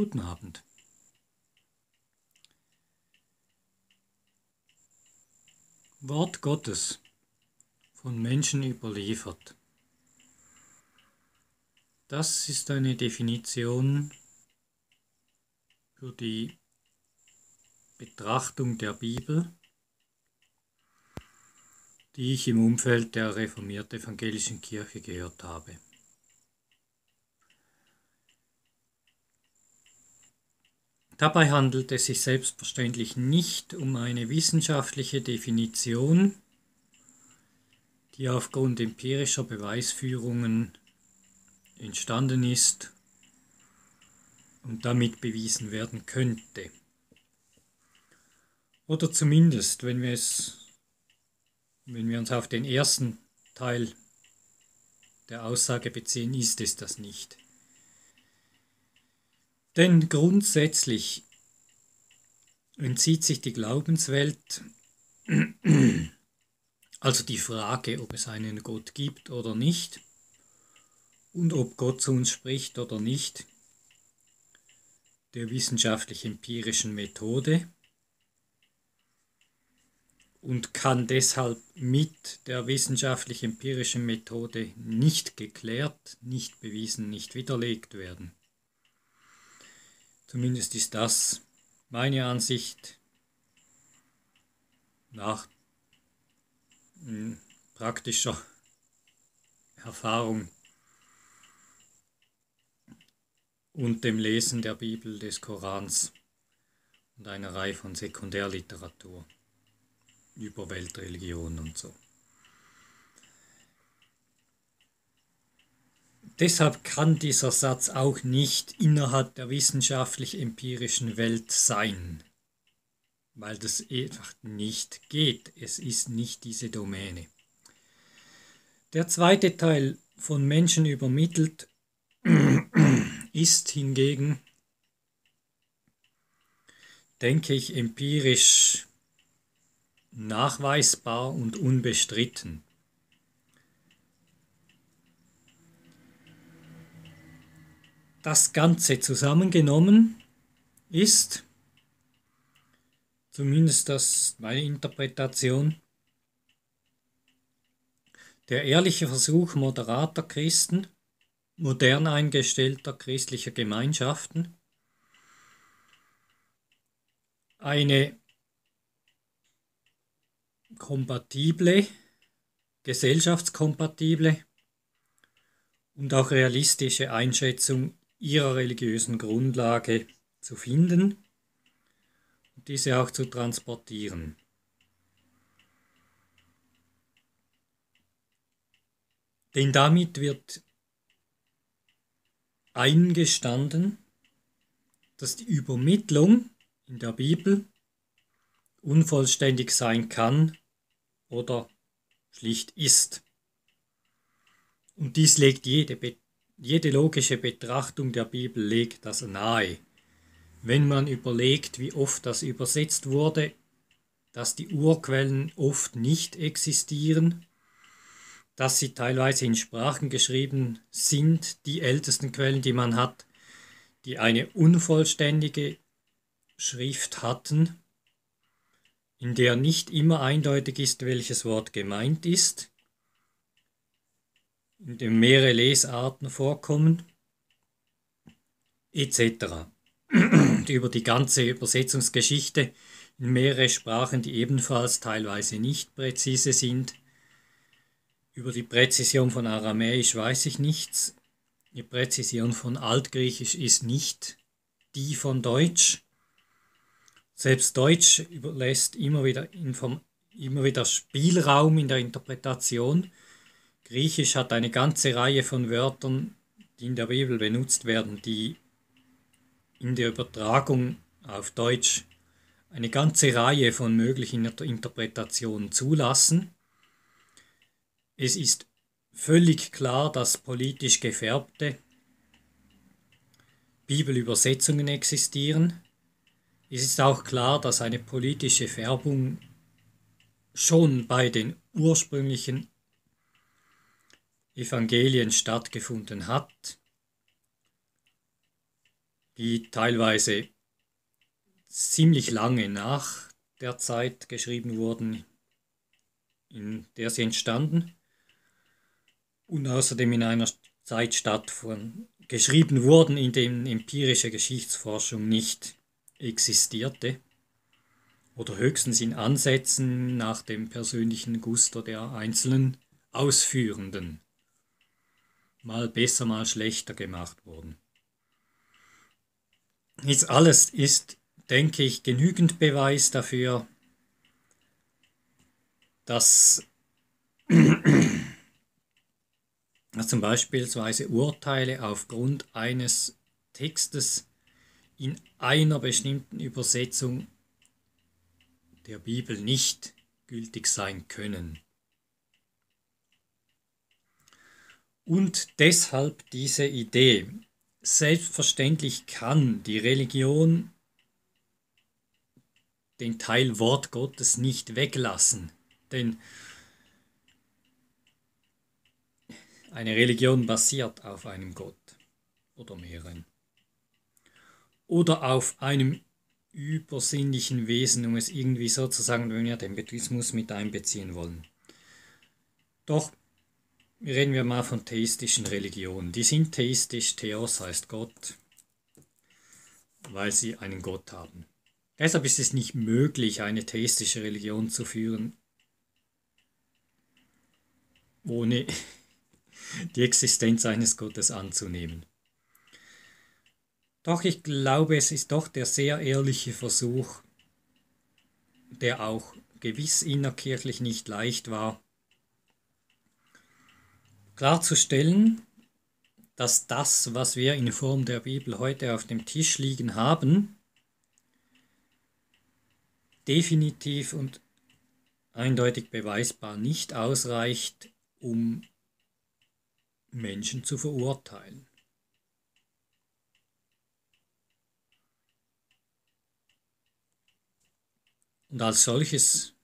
Guten Abend. Wort Gottes von Menschen überliefert. Das ist eine Definition für die Betrachtung der Bibel, die ich im Umfeld der reformierten evangelischen Kirche gehört habe. Dabei handelt es sich selbstverständlich nicht um eine wissenschaftliche Definition, die aufgrund empirischer Beweisführungen entstanden ist und damit bewiesen werden könnte. Oder zumindest, wenn wir es, wenn wir uns auf den ersten Teil der Aussage beziehen, ist es das nicht. Denn grundsätzlich entzieht sich die Glaubenswelt, also die Frage, ob es einen Gott gibt oder nicht und ob Gott zu uns spricht oder nicht, der wissenschaftlich-empirischen Methode und kann deshalb mit der wissenschaftlich-empirischen Methode nicht geklärt, nicht bewiesen, nicht widerlegt werden. Zumindest ist das meine Ansicht nach hm, praktischer Erfahrung und dem Lesen der Bibel, des Korans und einer Reihe von Sekundärliteratur über Weltreligion und so. Deshalb kann dieser Satz auch nicht innerhalb der wissenschaftlich-empirischen Welt sein, weil das einfach nicht geht. Es ist nicht diese Domäne. Der zweite Teil von Menschen übermittelt ist hingegen, denke ich, empirisch nachweisbar und unbestritten. Das Ganze zusammengenommen ist, zumindest das meine Interpretation, der ehrliche Versuch moderater Christen, modern eingestellter christlicher Gemeinschaften, eine kompatible, gesellschaftskompatible und auch realistische Einschätzung ihrer religiösen Grundlage zu finden und diese auch zu transportieren. Denn damit wird eingestanden, dass die Übermittlung in der Bibel unvollständig sein kann oder schlicht ist. Und dies legt jede, jede logische Betrachtung der Bibel legt das nahe. Wenn man überlegt, wie oft das übersetzt wurde, dass die Urquellen oft nicht existieren, dass sie teilweise in Sprachen geschrieben sind, die ältesten Quellen, die man hat, die eine unvollständige Schrift hatten, in der nicht immer eindeutig ist, welches Wort gemeint ist, in dem mehrere Lesarten vorkommen, etc. Über die ganze Übersetzungsgeschichte in mehrere Sprachen, die ebenfalls teilweise nicht präzise sind. Über die Präzision von Aramäisch weiß ich nichts. Die Präzision von Altgriechisch ist nicht die von Deutsch. Selbst Deutsch überlässt immer wieder, immer wieder Spielraum in der Interpretation. Griechisch hat eine ganze Reihe von Wörtern, die in der Bibel benutzt werden, die in der Übertragung auf Deutsch eine ganze Reihe von möglichen Interpretationen zulassen. Es ist völlig klar, dass politisch gefärbte Bibelübersetzungen existieren. Es ist auch klar, dass eine politische Färbung schon bei den ursprünglichen Evangelien stattgefunden hat. die teilweise ziemlich lange nach der Zeit geschrieben wurden, in der sie entstanden und außerdem in einer Zeit stattfanden, geschrieben wurden, in dem empirische Geschichtsforschung nicht existierte oder höchstens in Ansätzen nach dem persönlichen Gusto der einzelnen Ausführenden mal besser, mal schlechter gemacht wurden. Dies alles ist, denke ich, genügend Beweis dafür, dass zum Beispiel Urteile aufgrund eines Textes in einer bestimmten Übersetzung der Bibel nicht gültig sein können. Und deshalb diese Idee. Selbstverständlich kann die Religion den Teil Wort Gottes nicht weglassen, denn eine Religion basiert auf einem Gott oder mehreren oder auf einem übersinnlichen Wesen, um es irgendwie so zu sagen, wenn wir den Buddhismus mit einbeziehen wollen. Doch reden wir mal von theistischen Religionen. Die sind theistisch, Theos heißt Gott, weil sie einen Gott haben. Deshalb ist es nicht möglich, eine theistische Religion zu führen, ohne die Existenz eines Gottes anzunehmen. Doch ich glaube, es ist doch der sehr ehrliche Versuch, der auch gewiss innerkirchlich nicht leicht war, klarzustellen, dass das, was wir in Form der Bibel heute auf dem Tisch liegen haben, definitiv und eindeutig beweisbar nicht ausreicht, um Menschen zu verurteilen. Und als solches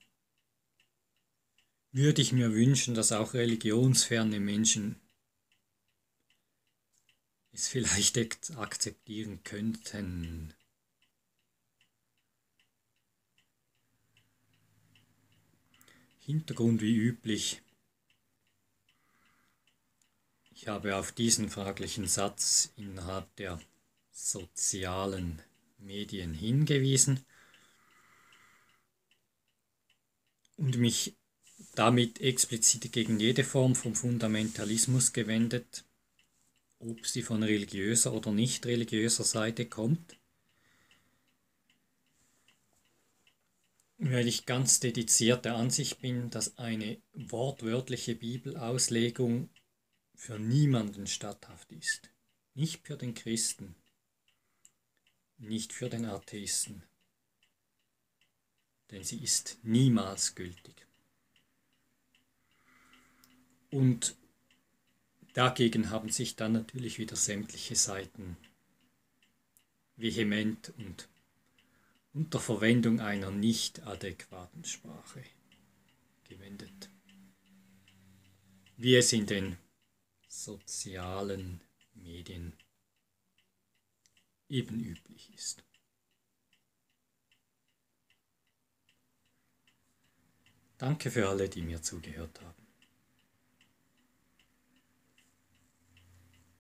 würde ich mir wünschen, dass auch religionsferne Menschen es vielleicht akzeptieren könnten. Hintergrund wie üblich. Ich habe auf diesen fraglichen Satz innerhalb der sozialen Medien hingewiesen und mich damit explizit gegen jede Form von Fundamentalismus gewendet, ob sie von religiöser oder nicht religiöser Seite kommt, weil ich ganz dediziert der Ansicht bin, dass eine wortwörtliche Bibelauslegung für niemanden statthaft ist. Nicht für den Christen, nicht für den Atheisten, denn sie ist niemals gültig. Und dagegen haben sich dann natürlich wieder sämtliche Seiten vehement und unter Verwendung einer nicht adäquaten Sprache gewendet, wie es in den sozialen Medien eben üblich ist. Danke für alle, die mir zugehört haben.